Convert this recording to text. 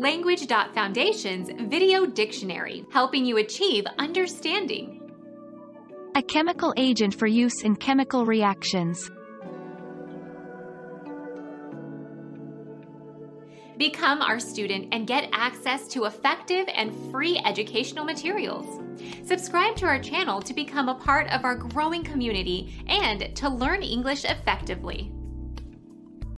Language.Foundation's Video Dictionary, helping you achieve understanding. A chemical agent for use in chemical reactions. Become our student and get access to effective and free educational materials. Subscribe to our channel to become a part of our growing community and to learn English effectively.